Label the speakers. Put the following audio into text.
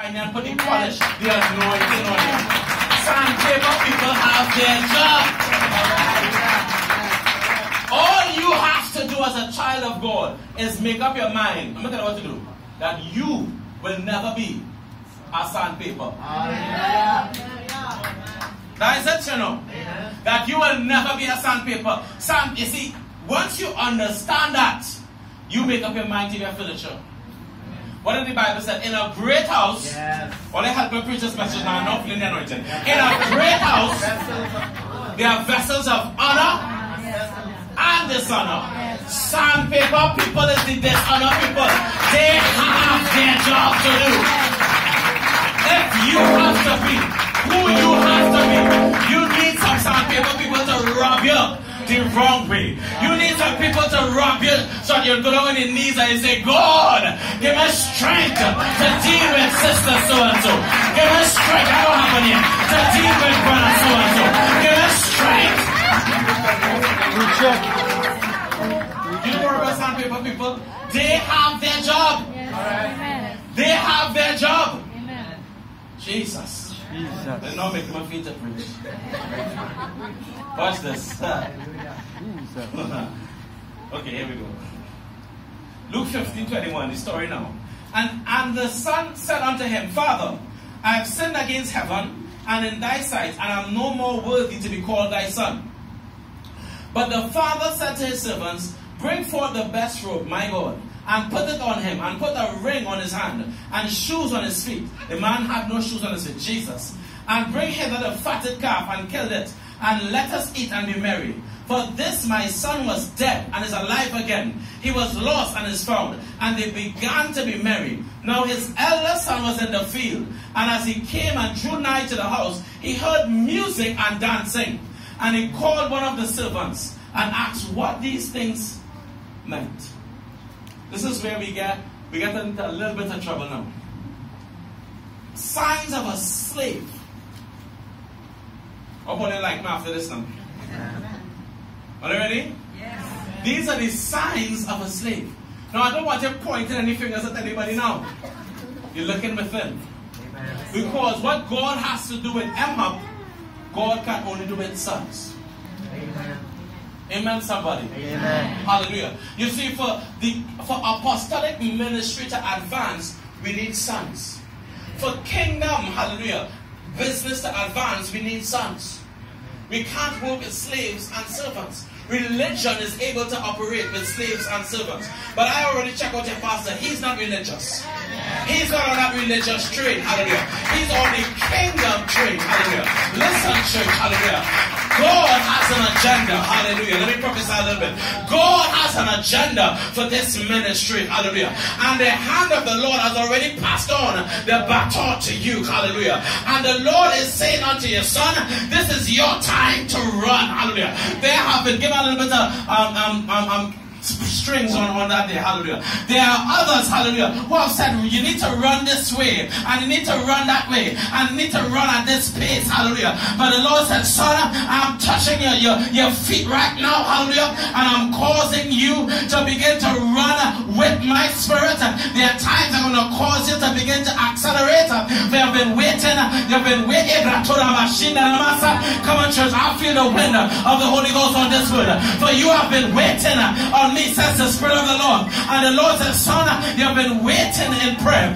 Speaker 1: and then put the polish, the anointing on you. Sandpaper people have their job. All you have to do as a child of God is make up your mind. I'm going to you what to do. That you will never be a sandpaper. That is it, you know. That you will never be a sandpaper. Sand, you see, once you understand that, you make up your mind to your furniture. What did the Bible say? In a great house, yes. well, they help me preach this message now, not feeling anointed. In a great house, there are vessels of honor and dishonor. Sandpaper people is the dishonor people. They have their job to do. The wrong way. You need some people to rub you so you go down on your knees and you say, God, give me strength to deal with sister so and so. Give me strength, I don't have any, to deal with brother so and so. Give me strength. You know about some people, people, they have their job. They have their job. Amen. Jesus. Jesus. They're not making my feet to preach. Watch this. okay, here we go. Luke 15 21, the story now. And, and the son said unto him, Father, I have sinned against heaven and in thy sight, and am no more worthy to be called thy son. But the father said to his servants, Bring forth the best robe, my God, and put it on him, and put a ring on his hand, and shoes on his feet. The man had no shoes on his feet, Jesus. And bring hither the fatted calf, and kill it, and let us eat and be merry. For this my son was dead and is alive again. He was lost and is found. And they began to be merry. Now his elder son was in the field. And as he came and drew nigh to the house, he heard music and dancing. And he called one of the servants and asked what these things meant. This is where we get we get into a little bit of trouble now. Signs of a slave. Hope you like me after this now. Are you ready? Yes. These are the signs of a slave. Now, I don't want you pointing any fingers at anybody now. You're looking within. Because what God has to do with Emma, God can only do with sons. Amen. Somebody. Amen. Hallelujah. You see, for the for apostolic ministry to advance, we need sons. For kingdom, hallelujah, business to advance, we need sons. We can't work with slaves and servants. Religion is able to operate with slaves and servants. But I already checked out your pastor. He's not religious. He's not that religious train. Hallelujah. He's on the kingdom train. Hallelujah. Listen, church. Hallelujah. God has an agenda. Hallelujah. Let me prophesy a little bit. God has an agenda for this ministry. Hallelujah. And the hand of the Lord has already passed on the baton to you. Hallelujah. And the Lord is saying unto your son, this is your time to run. Hallelujah. They have been given a little bit of um, um, um, um strings on, on that day. Hallelujah. There are others, hallelujah, who have said you need to run this way and you need to run that way and you need to run at this pace. Hallelujah. But the Lord said, Son, I'm touching your, your, your feet right now. Hallelujah. And I'm causing you to begin to run with my spirit. There are times I'm going to cause you begin to accelerate. They have been waiting. They've been waiting. Come on, church. I feel the wind of the Holy Ghost on this word. For you have been waiting on me, says the Spirit of the Lord. And the Lord says, Son, you have been waiting in prayer.